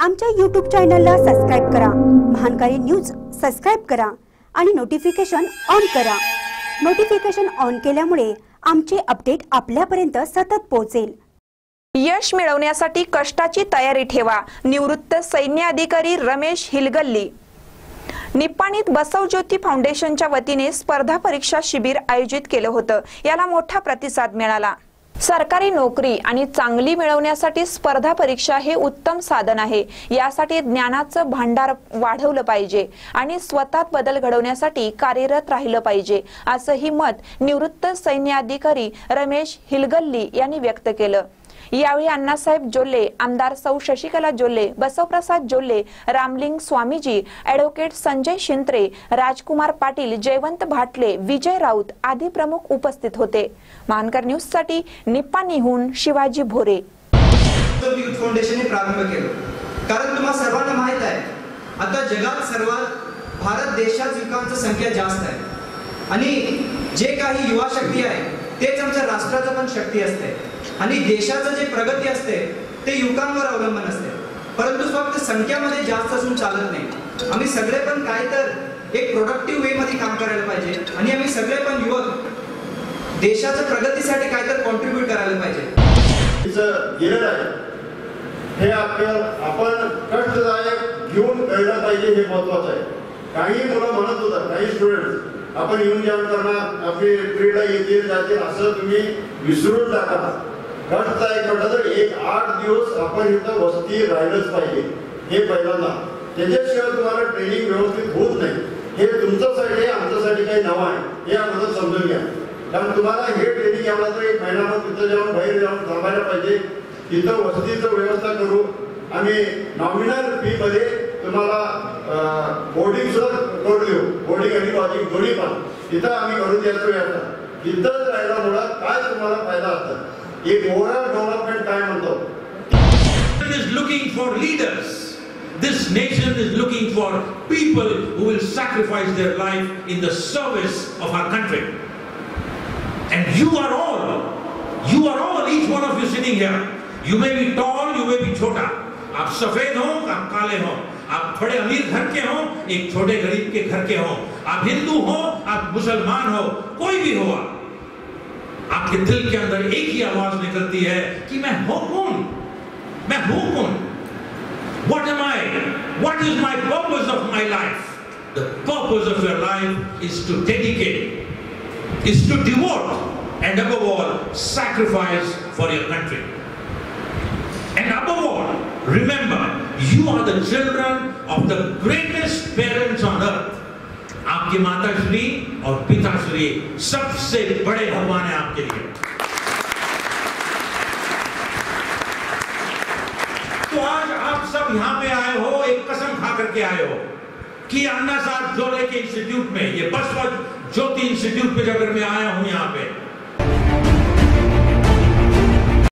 आमच्या यूट्यूब चॅनलला सबस्क्राईब करा. महानकारी न्यूज सबस्क्राईब करा आणि नोटिफिकेशन ऑन करा. नोटिफिकेशन ऑन केल्यामुळे आमचे अपडेट आपल्यापर्यंत सतत पोहोचेल. यश मिळवण्यासाठी कष्टाची तयारी ठेवा निवृत्त सैन्य अधिकारी रमेश हिलगल्ली. निप्पाणीत बसव ज्योती फाउंडेशनच्या वतीने स्पर्धा परीक्षा शिबिर आयोजित केलं होतं. याला मोठा प्रतिसाद मिळाला. सरकारी नोकरी आणि चांगली मिळवण्यासाठी स्पर्धा परीक्षा हे उत्तम साधन आहे. यासाठी ज्ञानाचं भांडार वाढवलं पाहिजे आणि स्वतःत बदल घडवण्यासाठी कार्यरत राहिलं पाहिजे असंही मत निवृत्त सैन्य अधिकारी रमेश हिलगल्ली यांनी व्यक्त केलं. यावेळी अण्णासाहेब जोल्ले आमदार सौ शशिकला जोल्ले बसवप्रसाद जोल्ले रामलिंग स्वामीजी ऍडव्होकेट संजय शिंत्रे राजकुमार पाटील जयवंत भाटले विजय राऊत आदी प्रमुख उपस्थित होते. मानकर न्यूजसाठी निप्पाणीहून शिवाजी भोरे. फाउंडेशनने प्रारंभ केला. कारण तुम्हाला सर्वांना माहीत आहे आता जगात सर्वात भारत देशात युवकांची संख्या जास्त आहे. आणि जे काही युवा शक्ती आहे तेच आमच्या राष्ट्राचं पण शक्ती असते. आणि देशाचं जे प्रगती असते ते युवकांवर अवलंबून असते. परंतु फक्त संख्यामध्ये जास्त असून चालत नाही. आम्ही सगळे पण काय तर एक प्रोडक्टिव्ह वे मध्ये काम करायला पाहिजे. आणि आम्ही सगळे पण युवक देशाच्या प्रगतीसाठी काय तर कॉन्ट्रीब्युट करायला पाहिजे. हे आपलं आपण कष्टदायक घेऊन कळलं पाहिजे हे महत्वाचं आहे. काही मुलं म्हणत होतात काही स्टुडंट आपण येऊन जेवण करणार. आपली क्रीडा येतील जातील असं तुम्ही विसरून टाका कष्टदायक म्हटलं तर एक आठ दिवस आपण इथं वस्ती राहिलंच पाहिजे. हे पहिल्यांदा. त्याच्याशिवाय तुम्हाला ट्रेनिंग व्यवस्थित होत नाही. हे तुमच्यासाठी आमच्यासाठी काही नवं आहे. हे अगोदर समजून घ्या. कारण तुम्हाला हे ट्रेनिंग घ्यायला तर एक महिनाभर तिथं जाऊन बाहेर जाऊन थांबायला पाहिजे. तिथं वस्तीचं व्यवस्था करू. आम्ही नॉमिनल फीमध्ये तुम्हाला बोर्डिंग सुद्धा करून देऊ बोर्डिंग आणि लॉजिंग दोन्ही पण तिथं आम्ही करून द्यायचं व्यवस्था तिथंच राहिल्यामुळं काय तुम्हाला फायदा असतात एक ओव्हरऑल डेव्हलपमेंट काय म्हणतो nation is looking for leaders. This nation is looking for people who will sacrifice their life in the service of our country. And you are all, you are all, each one of you sitting here. You may be tall, you may be छोटा. आप सफेद हो आप काले हो आप थोड़े अमीर घर के हो, एक छोटे गरीब के घर के हो। आप हिंदू हो, आप मुसलमान हो, कोई भी हो आपके दिल के अंदर एक ही आवाज़ निकलती है कि मैं हूँ कौन? मैं हूँ कौन? What am I what is my purpose of my life the purpose of your life is to dedicate is to devote and above all sacrifice for your country and above all remember you are the children of the greatest parents on earth. आपकी माता श्री और पिता श्री सबसे बड़े भगवान है आपके लिए तो आज आप सब यहाँ पे आए हो, एक कसम खा करके आए हो कि अन्ना साहब जोड़े के इंस्टीट्यूट में, ये बसवा ज्योति इंस्टीट्यूट पे जब मैं आया हूँ यहाँ पे